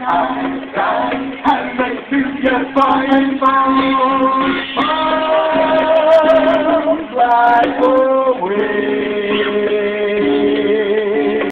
and fire, fire, fire, fire, fire, fire,